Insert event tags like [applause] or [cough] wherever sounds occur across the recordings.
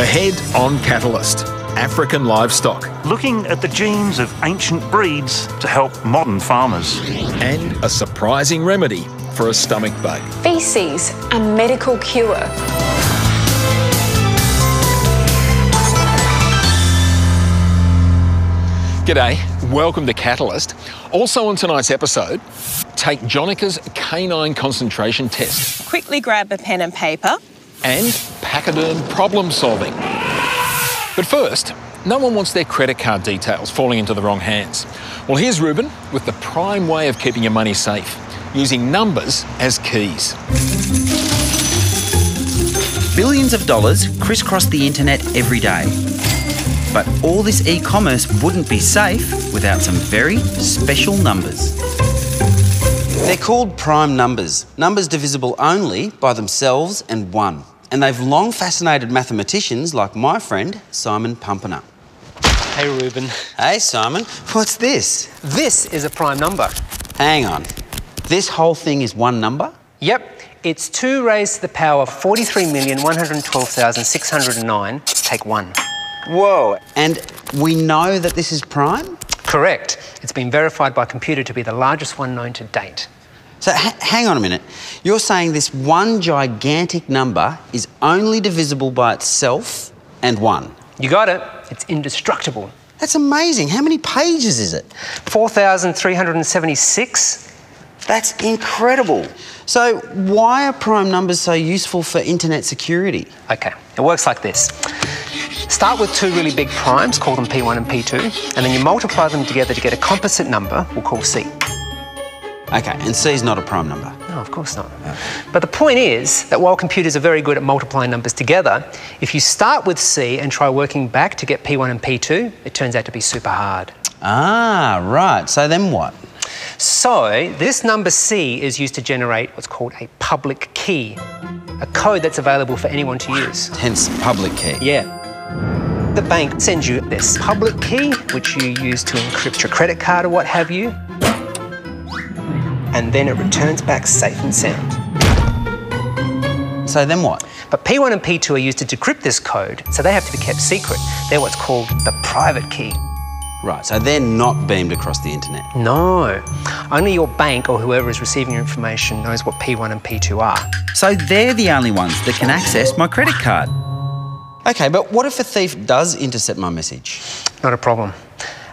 Ahead on Catalyst African livestock. Looking at the genes of ancient breeds to help modern farmers. And a surprising remedy for a stomach bug. Feces, a medical cure. G'day, welcome to Catalyst. Also on tonight's episode, take Jonica's canine concentration test. Quickly grab a pen and paper. And pachyderm problem solving. But first, no one wants their credit card details falling into the wrong hands. Well, here's Ruben with the prime way of keeping your money safe, using numbers as keys. Billions of dollars crisscross the internet every day. But all this e commerce wouldn't be safe without some very special numbers. They're called prime numbers, numbers divisible only by themselves and one. And they've long fascinated mathematicians like my friend Simon Pampena. Hey, Ruben. Hey, Simon. What's this? This is a prime number. Hang on. This whole thing is one number? Yep. It's 2 raised to the power of 43,112,609. Take 1. Whoa. And we know that this is prime? Correct. It's been verified by computer to be the largest one known to date. So hang on a minute. You're saying this one gigantic number is only divisible by itself and 1? You got it. It's indestructible. That's amazing. How many pages is it? 4,376. That's incredible. So, why are prime numbers so useful for internet security? Okay, it works like this. Start with two really big primes, call them P1 and P2, and then you multiply them together to get a composite number we'll call C. Okay, and C is not a prime number? No, of course not. But the point is that while computers are very good at multiplying numbers together, if you start with C and try working back to get P1 and P2, it turns out to be super hard. Ah, right. So then what? So, this number C is used to generate what's called a public key, a code that's available for anyone to use. Hence, public key. Yeah. The bank sends you this public key, which you use to encrypt your credit card or what have you, and then it returns back safe and sound. So then what? But P1 and P2 are used to decrypt this code, so they have to be kept secret. They're what's called the private key. Right, so they're not beamed across the internet? No. Only your bank or whoever is receiving your information knows what P1 and P2 are. So they're the only ones that can access my credit card. Okay, but what if a thief does intercept my message? Not a problem.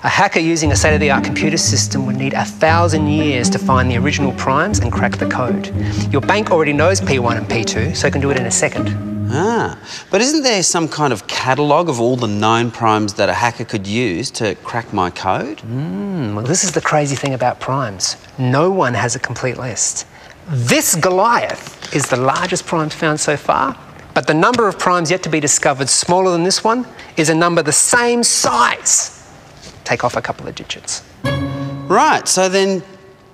A hacker using a state-of-the-art computer system would need a thousand years to find the original primes and crack the code. Your bank already knows P1 and P2, so it can do it in a second. Ah, but isn't there some kind of catalogue of all the known primes that a hacker could use to crack my code? Mm, well, this is the crazy thing about primes. No one has a complete list. This Goliath is the largest prime found so far, but the number of primes yet to be discovered smaller than this one is a number the same size. Take off a couple of digits. Right, so then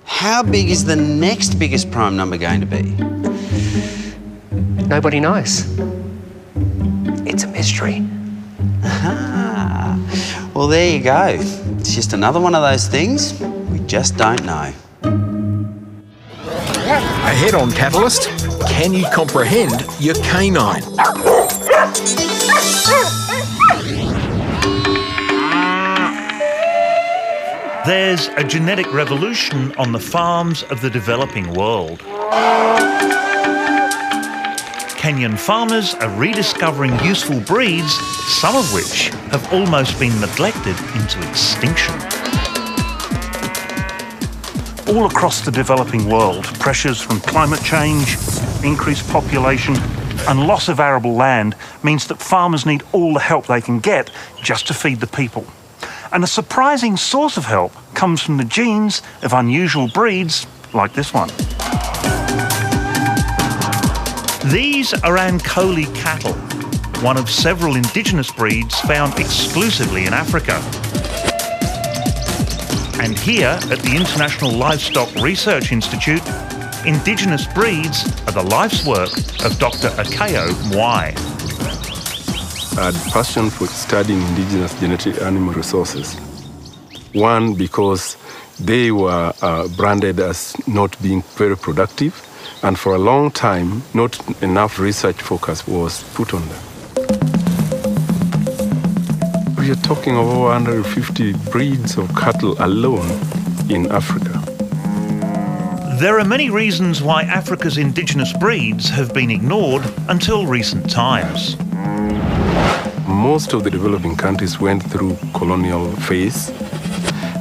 how big is the next biggest prime number going to be? Nobody knows. It's a mystery. Ah, well, there you go. It's just another one of those things we just don't know. Ahead on Catalyst, can you comprehend your canine? There's a genetic revolution on the farms of the developing world. Kenyan farmers are rediscovering useful breeds, some of which have almost been neglected into extinction. All across the developing world, pressures from climate change, increased population, and loss of arable land means that farmers need all the help they can get just to feed the people. And a surprising source of help comes from the genes of unusual breeds like this one. These are Ankole cattle, one of several indigenous breeds found exclusively in Africa. And here at the International Livestock Research Institute, indigenous breeds are the life's work of Dr. Okeyo Mwai. Had passion for studying indigenous genetic animal resources. One, because they were uh, branded as not being very productive, and for a long time, not enough research focus was put on them. We are talking of over 150 breeds of cattle alone in Africa. There are many reasons why Africa's indigenous breeds have been ignored until recent times. Most of the developing countries went through colonial phase.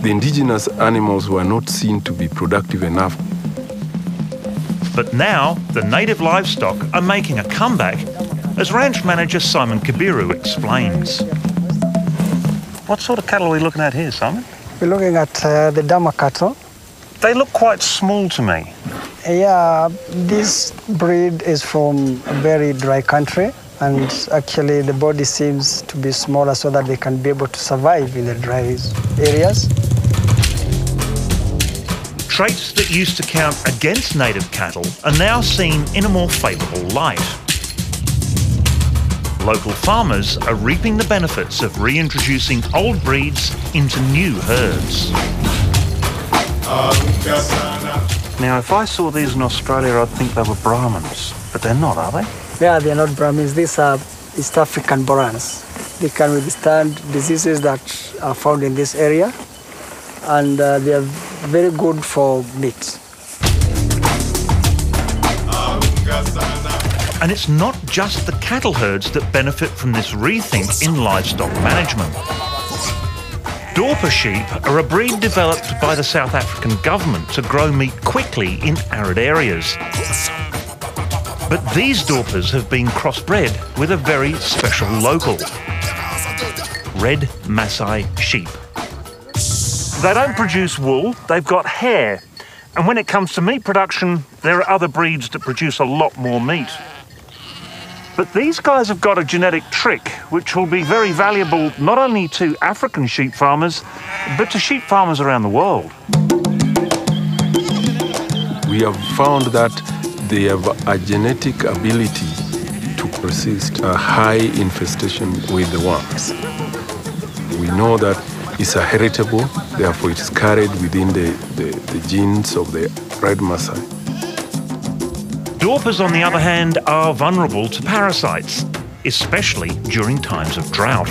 The indigenous animals were not seen to be productive enough. But now, the native livestock are making a comeback, as ranch manager Simon Kabiru explains. What sort of cattle are we looking at here, Simon? We're looking at uh, the Dama cattle. They look quite small to me. Yeah, this breed is from a very dry country, and actually the body seems to be smaller so that they can be able to survive in the dry areas. Traits that used to count against native cattle are now seen in a more favourable light. Local farmers are reaping the benefits of reintroducing old breeds into new herds. Now, if I saw these in Australia, I'd think they were Brahmans, but they're not, are they? Yeah, they're not Brahmans. These are East African Borans. They can withstand diseases that are found in this area, and uh, they are very good for meat. And it's not just the cattle herds that benefit from this rethink in livestock management. Dorper sheep are a breed developed by the South African government to grow meat quickly in arid areas. But these Dorpers have been crossbred with a very special local red Maasai sheep. They don't produce wool, they've got hair. And when it comes to meat production, there are other breeds that produce a lot more meat. But these guys have got a genetic trick which will be very valuable not only to African sheep farmers, but to sheep farmers around the world. We have found that they have a genetic ability to persist a high infestation with the worms. We know that it's a heritable, therefore it is carried within the, the, the genes of the red Maasai. Dorpers, on the other hand, are vulnerable to parasites, especially during times of drought.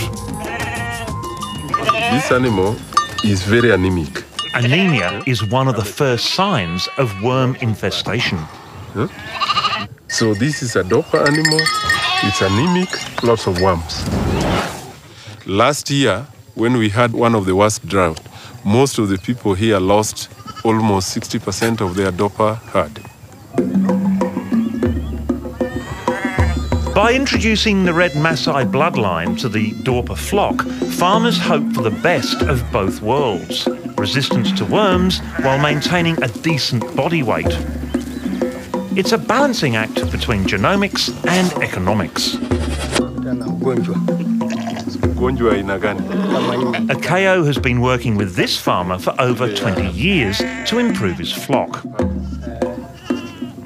This animal is very anemic. Anemia is one of the first signs of worm infestation. So this is a Dorper animal. It's anemic, lots of worms. Last year, when we had one of the worst drought, most of the people here lost almost 60% of their Dorper herd. By introducing the red Maasai bloodline to the Dorper flock, farmers hope for the best of both worlds resistance to worms while maintaining a decent body weight. It's a balancing act between genomics and economics. Okeyo has been working with this farmer for over 20 years to improve his flock.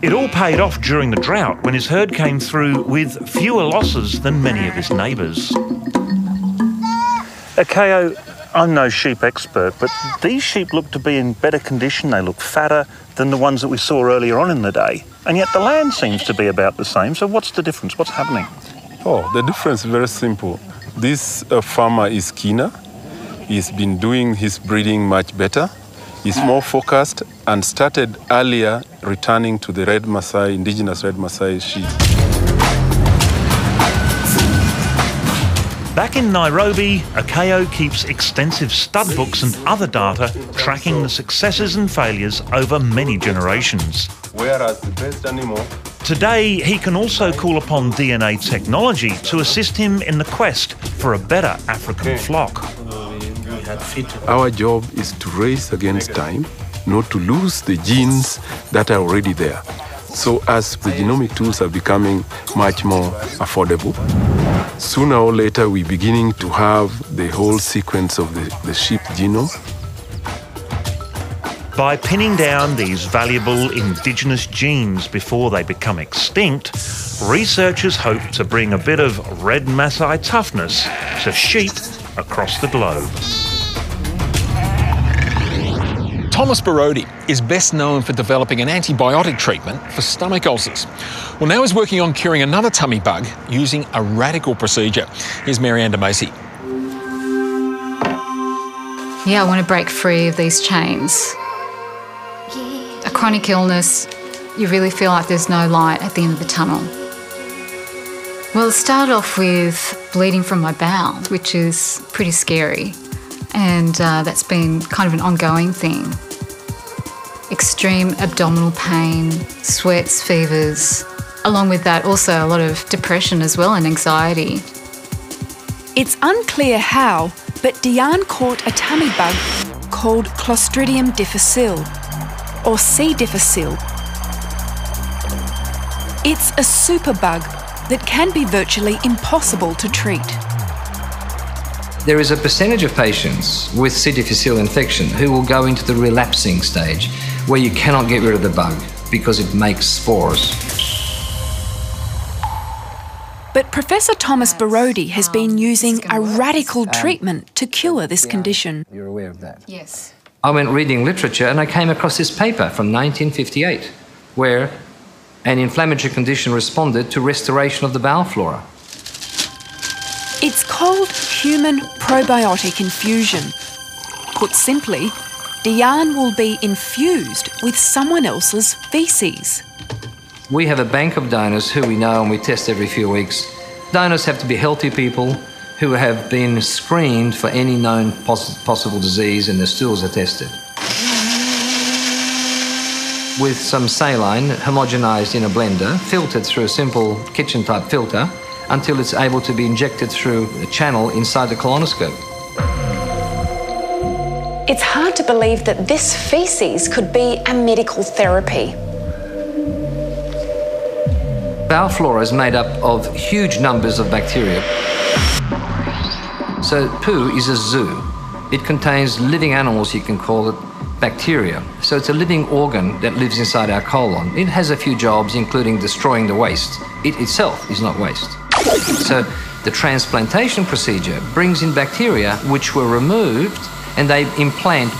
It all paid off during the drought when his herd came through with fewer losses than many of his neighbours. Okeyo, I'm no sheep expert, but these sheep look to be in better condition. They look fatter than the ones that we saw earlier on in the day. And yet the land seems to be about the same. So what's the difference? What's happening? Oh, the difference is very simple. This uh, farmer is keener. He's been doing his breeding much better. He's more focused and started earlier returning to the red Maasai, indigenous red Maasai sheep. Back in Nairobi, Okeyo keeps extensive stud books and other data tracking the successes and failures over many generations. Whereas the best animal Today, he can also call upon DNA technology to assist him in the quest for a better African flock. Our job is to race against time, not to lose the genes that are already there. So as the genomic tools are becoming much more affordable, sooner or later we're beginning to have the whole sequence of the, the sheep genome. By pinning down these valuable indigenous genes before they become extinct, researchers hope to bring a bit of red Maasai toughness to sheep across the globe. Thomas Borody is best known for developing an antibiotic treatment for stomach ulcers. Well, now he's working on curing another tummy bug using a radical procedure. Here's Maryanne Demasi. yeah, I want to break free of these chains. A chronic illness, you really feel like there's no light at the end of the tunnel. Well, it started off with bleeding from my bowel, which is pretty scary. And uh, that's been kind of an ongoing thing. Extreme abdominal pain, sweats, fevers. Along with that, also a lot of depression as well and anxiety. It's unclear how, but Diane caught a tummy bug called Clostridium difficile, or C. difficile. It's a superbug that can be virtually impossible to treat. There is a percentage of patients with C. difficile infection who will go into the relapsing stage where you cannot get rid of the bug because it makes spores. But Professor Thomas Borody has been using a radical treatment to cure this condition. You're aware of that? Yes. I went reading literature and I came across this paper from 1958 where an inflammatory condition responded to restoration of the bowel flora. It's called human probiotic infusion. Put simply, Diane will be infused with someone else's feces. We have a bank of donors who we know and we test every few weeks. Donors have to be healthy people who have been screened for any known poss- possible disease and their stools are tested. With some saline homogenized in a blender, filtered through a simple kitchen type filter until it's able to be injected through a channel inside the colonoscope. It's hard to believe that this feces could be a medical therapy. Bowel flora is made up of huge numbers of bacteria. So, poo is a zoo. It contains living animals, you can call it, bacteria. So, it's a living organ that lives inside our colon. It has a few jobs, including destroying the waste. It itself is not waste. So, the transplantation procedure brings in bacteria which were removed and they implant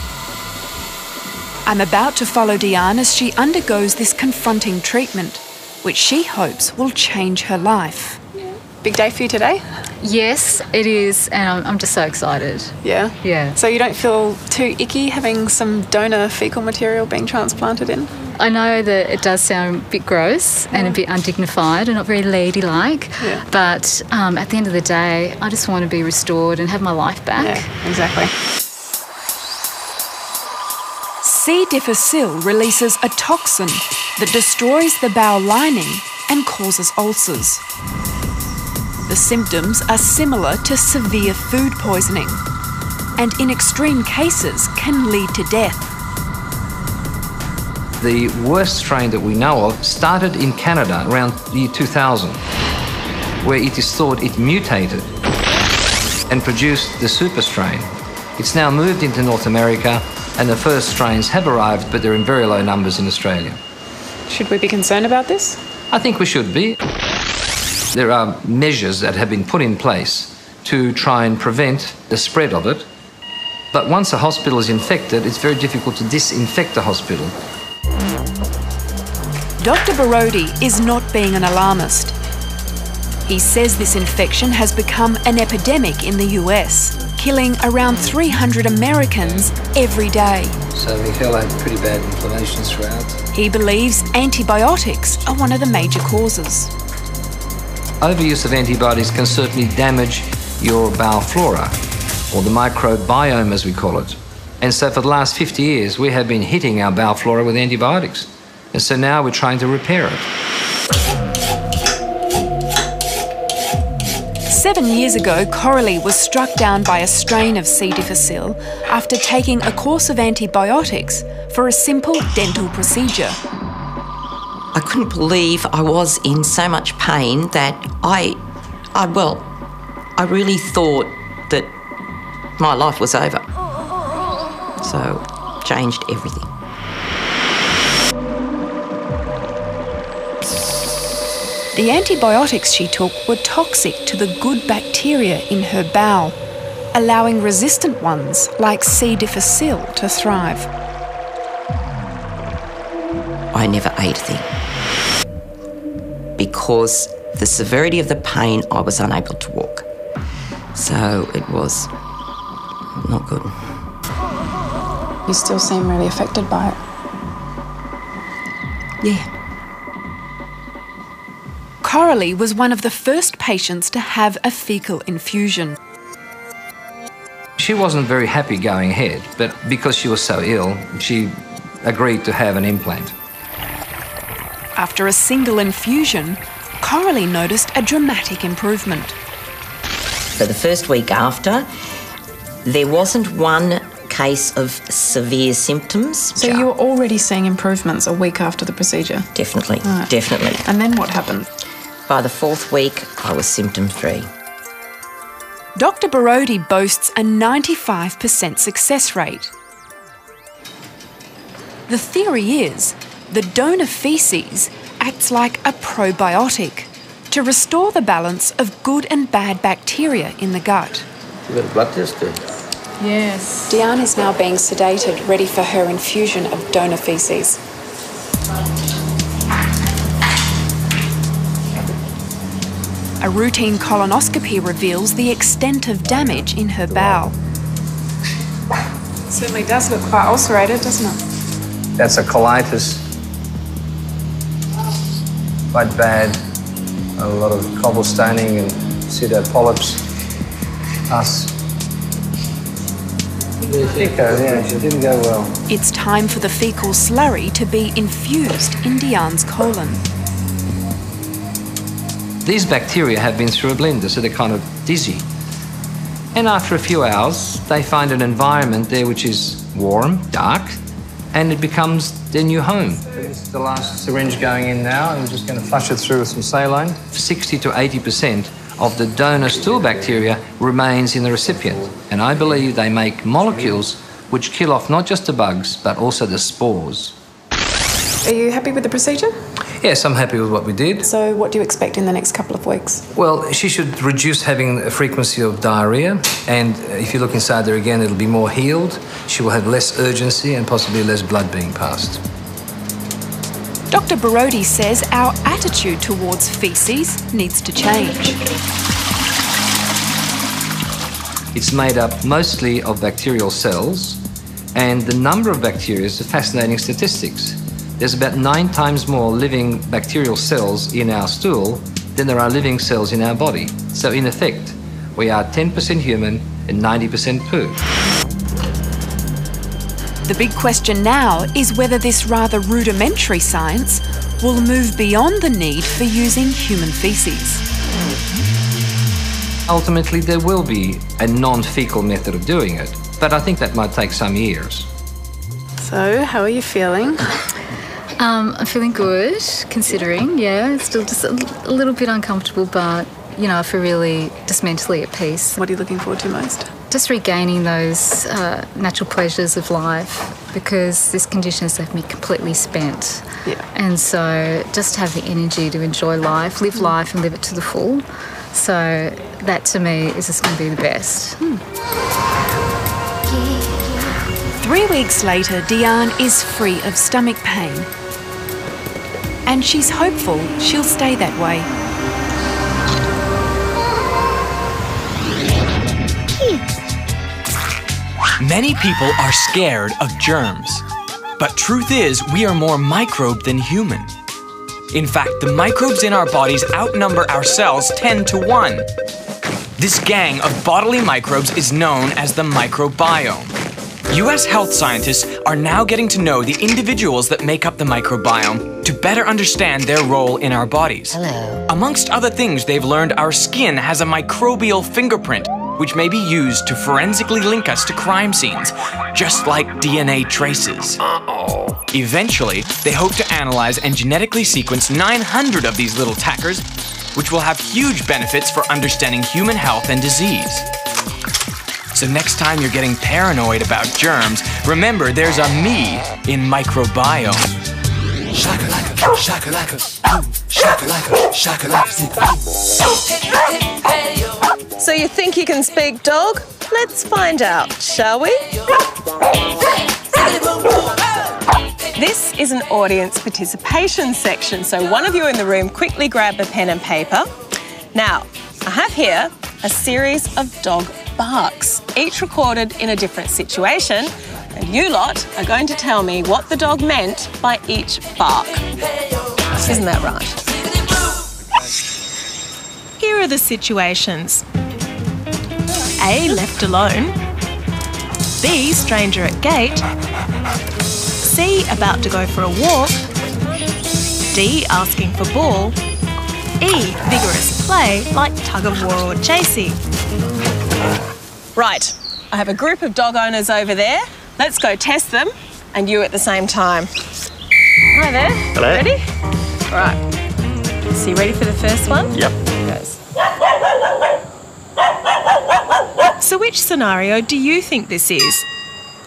I'm about to follow Diane as she undergoes this confronting treatment, which she hopes will change her life. Big day for you today? Yes, it is, and I'm, I'm just so excited. Yeah. Yeah. So you don't feel too icky having some donor fecal material being transplanted in? I know that it does sound a bit gross and a bit undignified and not very ladylike, Yeah. but um, at the end of the day, I just want to be restored and have my life back. Yeah, exactly. C. difficile releases a toxin that destroys the bowel lining and causes ulcers. The symptoms are similar to severe food poisoning and in extreme cases can lead to death. The worst strain that we know of started in Canada around the year 2000, where it is thought it mutated and produced the super strain. It's now moved into North America, and the first strains have arrived, but they're in very low numbers in Australia. Should we be concerned about this? I think we should be. There are measures that have been put in place to try and prevent the spread of it. But once a hospital is infected, it's very difficult to disinfect the hospital. Dr. Borody is not being an alarmist. He says this infection has become an epidemic in the US, killing around 300 Americans every day. So Michael had pretty bad inflammations throughout. He believes antibiotics are one of the major causes. Overuse of antibiotics can certainly damage your bowel flora, or the microbiome as we call it. And so for the last 50 years, we have been hitting our bowel flora with antibiotics. And so now we're trying to repair it. Seven years ago, Coralie was struck down by a strain of C. difficile after taking a course of antibiotics for a simple dental procedure. I couldn't believe I was in so much pain that I, I well, I really thought that my life was over. So, changed everything. The antibiotics she took were toxic to the good bacteria in her bowel, allowing resistant ones like C. difficile to thrive. I never ate a thing. Because the severity of the pain, I was unable to walk. So it was not good. You still seem really affected by it. Yeah. Coralie was one of the first patients to have a fecal infusion. She wasn't very happy going ahead, but because she was so ill, she agreed to have an implant. After a single infusion, Coralie noticed a dramatic improvement. For the first week after, there wasn't one case of severe symptoms. So you were already seeing improvements a week after the procedure? Definitely, Right. definitely. And then what happened? By the fourth week, I was symptom free. Dr. Borody boasts a 95% success rate. The theory is the donor feces acts like a probiotic to restore the balance of good and bad bacteria in the gut. You got a blood test there? Yes. Diane is now being sedated, ready for her infusion of donor feces. A routine colonoscopy reveals the extent of damage in her bowel. Certainly does look quite ulcerated, doesn't it? That's a colitis. Quite bad. A lot of cobblestoning and pseudo polyps. Us. Thicker, yeah, she didn't go well. It's time for the fecal slurry to be infused in Diane's colon. These bacteria have been through a blender, so they're kind of dizzy. And after a few hours, they find an environment there which is warm, dark, and it becomes their new home. This is the last syringe going in now, and we're just going to flush it through with some saline. 60 to 80% of the donor stool bacteria remains in the recipient, and I believe they make molecules which kill off not just the bugs, but also the spores. Are you happy with the procedure? Yes, I'm happy with what we did. So, what do you expect in the next couple of weeks? Well, she should reduce having a frequency of diarrhea, and if you look inside there again, it'll be more healed. She will have less urgency and possibly less blood being passed. Dr. Borody says our attitude towards feces needs to change. It's made up mostly of bacterial cells, and the number of bacteria is a fascinating statistics. There's about nine times more living bacterial cells in our stool than there are living cells in our body. So, in effect, we are 10% human and 90% poo. The big question now is whether this rather rudimentary science will move beyond the need for using human feces. Ultimately, there will be a non fecal method of doing it, but I think that might take some years. So, how are you feeling? [laughs] Um, I'm feeling good, considering. Yeah, it's still just a, a little bit uncomfortable, but you know, I feel really just mentally at peace. What are you looking forward to most? Just regaining those uh, natural pleasures of life because this condition has left me completely spent. Yeah. And so, just have the energy to enjoy life, live life, and live it to the full. So, that to me is just going to be the best. Three weeks later, Diane is free of stomach pain. And she's hopeful she'll stay that way. Many people are scared of germs. But truth is, we are more microbe than human. In fact, the microbes in our bodies outnumber our cells 10 to 1. This gang of bodily microbes is known as the microbiome. US health scientists are now getting to know the individuals that make up the microbiome to better understand their role in our bodies. Hello. Amongst other things, they've learned our skin has a microbial fingerprint, which may be used to forensically link us to crime scenes, just like DNA traces. Uh-oh. Eventually, they hope to analyze and genetically sequence 900 of these little tackers, which will have huge benefits for understanding human health and disease. So next time you're getting paranoid about germs, remember there's a me in microbiome. So you think you can speak dog? Let's find out, shall we? This is an audience participation section, so one of you in the room quickly grab a pen and paper. Now, I have here a series of dog barks, each recorded in a different situation, And you lot are going to tell me what the dog meant by each bark. Isn't that right? Here are the situations A. Left alone. B. Stranger at gate. C. About to go for a walk. D. Asking for ball. E. Vigorous play like tug of war or chasey. Right, I have a group of dog owners over there. Let's go test them and you at the same time. Hi there. Hello. Ready? All right. So you ready for the first one? Yep. So which scenario do you think this is?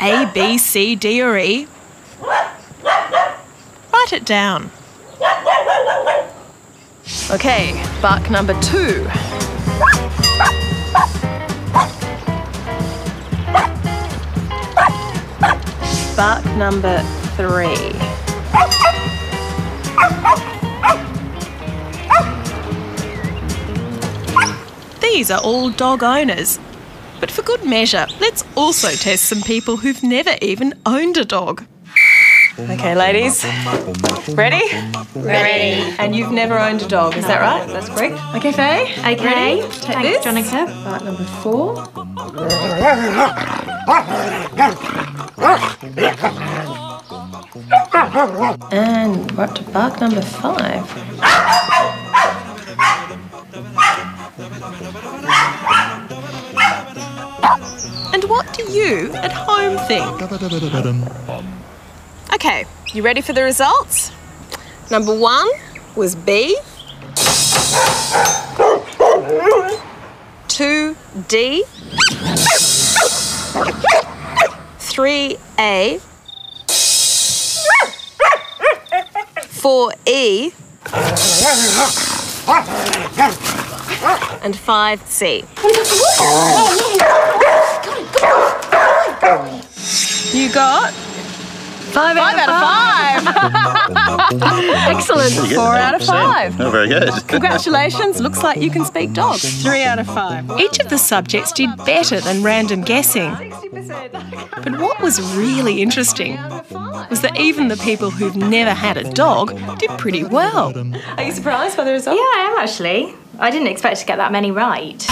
A, B, C, D or E? Write it down. Okay, bark number two. Bark number three. These are all dog owners. But for good measure, let's also test some people who've never even owned a dog. Okay, ladies. Ready? Ready. And you've never owned a dog, is that right? That's correct. Okay, Faye. Okay. Ready? Take Thanks, this. Jonica. Part number four. [laughs] And up to bark number five. And what do you at home think? Okay, you ready for the results? Number one was B. Two D. Three A. Four E. And five C. You got five, out of five. [laughs] Excellent. Four out of five. Oh, very good. [laughs] Congratulations. Looks like you can speak dogs. Three out of five. Each of the subjects did better than random guessing. But what was really interesting was that even the people who've never had a dog did pretty well. Are you surprised by the result? Yeah, I am actually. I didn't expect to get that many right.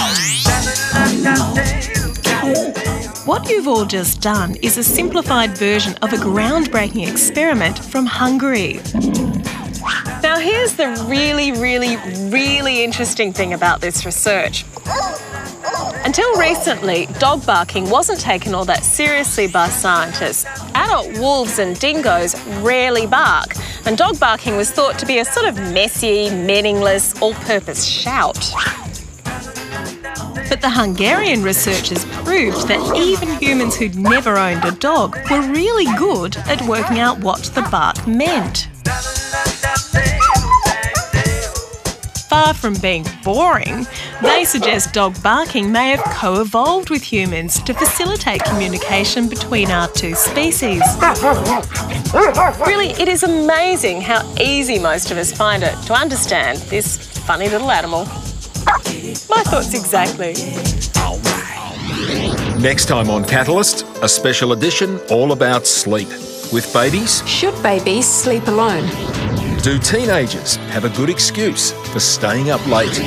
[laughs] What you've all just done is a simplified version of a groundbreaking experiment from Hungary. Now, here's the really, really, really interesting thing about this research. Until recently, dog barking wasn't taken all that seriously by scientists. Adult wolves and dingoes rarely bark, and dog barking was thought to be a sort of messy, meaningless, all purpose shout. But the Hungarian researchers proved that even humans who'd never owned a dog were really good at working out what the bark meant. Far from being boring, they suggest dog barking may have co evolved with humans to facilitate communication between our two species. Really, it is amazing how easy most of us find it to understand this funny little animal. My thoughts exactly. Next time on Catalyst, a special edition all about sleep. With babies, Should babies sleep alone? do teenagers have a good excuse for staying up late?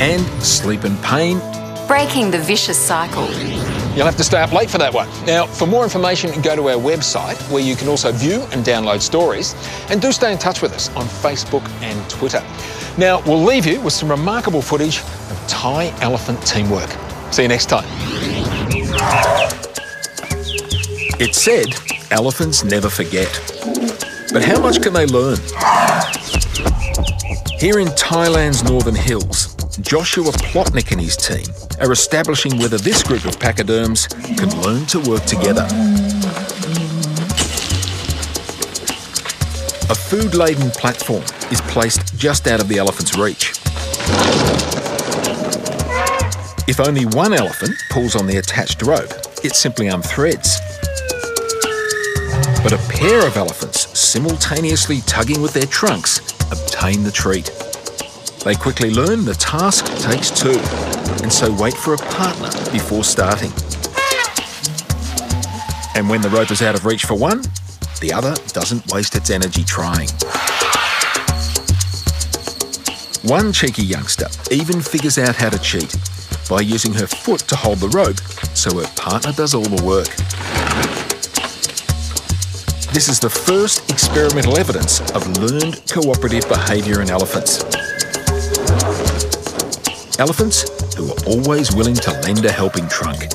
And sleep and pain, Breaking the vicious cycle. You'll have to stay up late for that one. Now, for more information, go to our website where you can also view and download stories. And do stay in touch with us on Facebook and Twitter. Now, we'll leave you with some remarkable footage of Thai elephant teamwork. See you next time. It's said elephants never forget. But how much can they learn? Here in Thailand's northern hills, Joshua Plotnick and his team are establishing whether this group of pachyderms can learn to work together. A food laden platform is placed just out of the elephant's reach. If only one elephant pulls on the attached rope, it simply unthreads. But a pair of elephants simultaneously tugging with their trunks obtain the treat. They quickly learn the task takes two, and so wait for a partner before starting. And when the rope is out of reach for one, the other doesn't waste its energy trying. One cheeky youngster even figures out how to cheat by using her foot to hold the rope so her partner does all the work. This is the first experimental evidence of learned cooperative behaviour in elephants. Elephants who are always willing to lend a helping trunk.